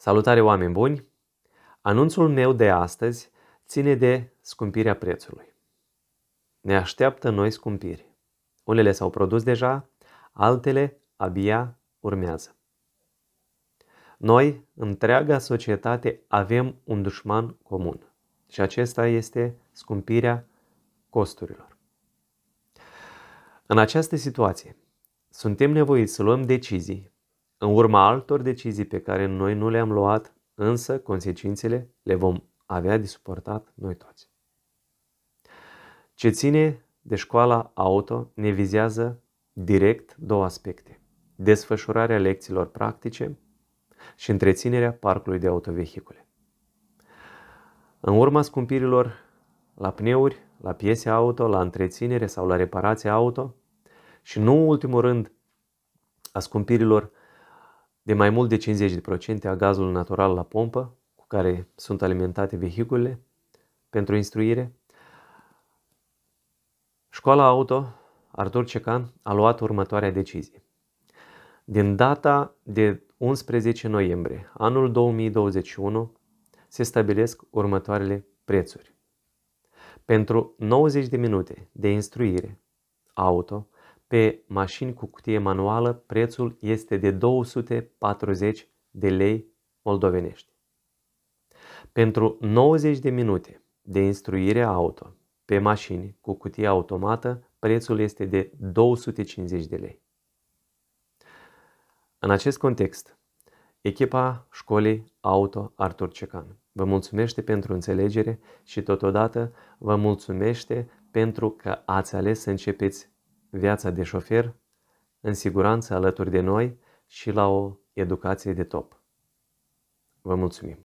Salutare oameni buni! Anunțul meu de astăzi ține de scumpirea prețului. Ne așteaptă noi scumpiri. Unele s-au produs deja, altele abia urmează. Noi, întreaga societate, avem un dușman comun și acesta este scumpirea costurilor. În această situație, suntem nevoiți să luăm decizii în urma altor decizii pe care noi nu le-am luat, însă consecințele le vom avea de suportat noi toți. Ce ține de școala auto ne vizează direct două aspecte. Desfășurarea lecțiilor practice și întreținerea parcului de autovehicule. În urma scumpirilor la pneuri, la piese auto, la întreținere sau la reparație auto și nu în ultimul rând a scumpirilor de mai mult de 50% a gazului natural la pompă cu care sunt alimentate vehiculele pentru instruire. Școala auto Artur Cecan a luat următoarea decizie. Din data de 11 noiembrie anul 2021 se stabilesc următoarele prețuri. Pentru 90 de minute de instruire auto pe mașini cu cutie manuală, prețul este de 240 de lei moldovenești. Pentru 90 de minute de instruire auto pe mașini cu cutie automată, prețul este de 250 de lei. În acest context, echipa școlii Auto Artur Cecan vă mulțumește pentru înțelegere și totodată vă mulțumește pentru că ați ales să începeți viața de șofer în siguranță alături de noi și la o educație de top. Vă mulțumim!